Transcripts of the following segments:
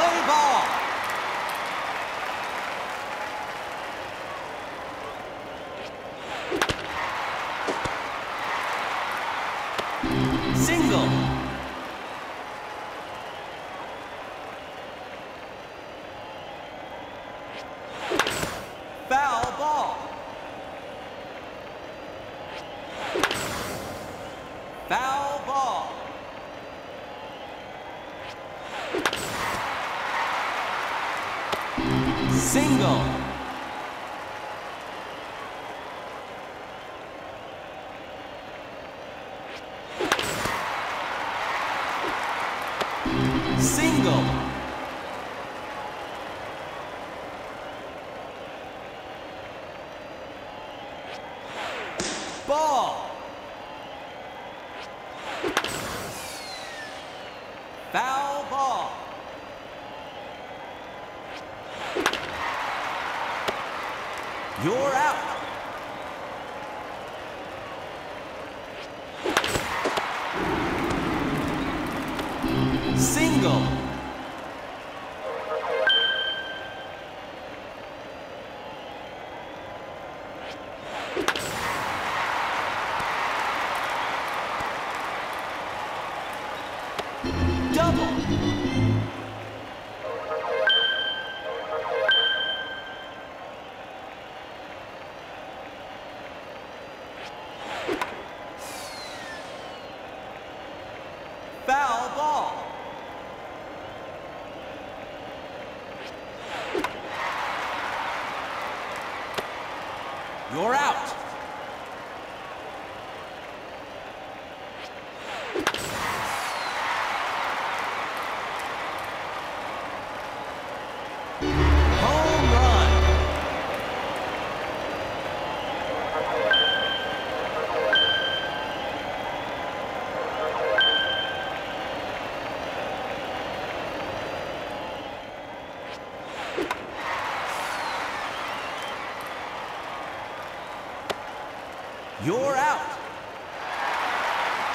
Play ball. Single. You're out. Single. Double. Foul ball. You're out.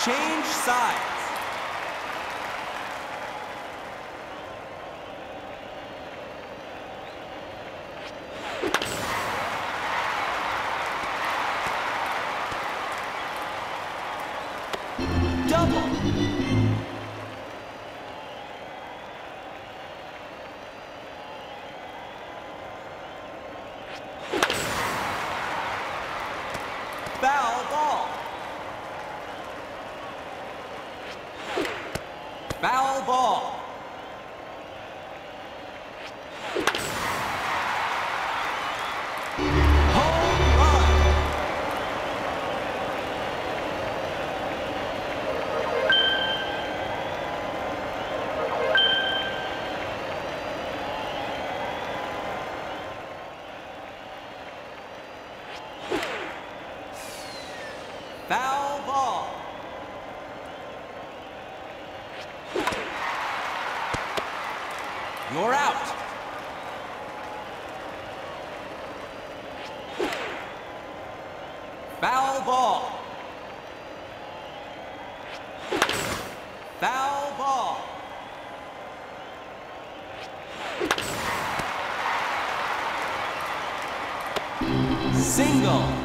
Change sides. Double. Foul ball. Foul ball. Foul ball. You're out. Foul ball. Foul ball. Single.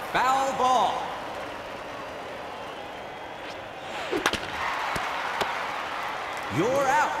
Foul ball. You're out.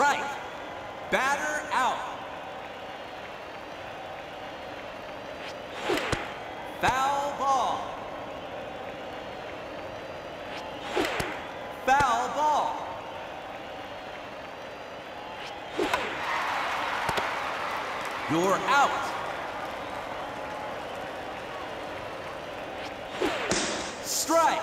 Strike. Batter out. Foul ball. Foul ball. You're out. Strike.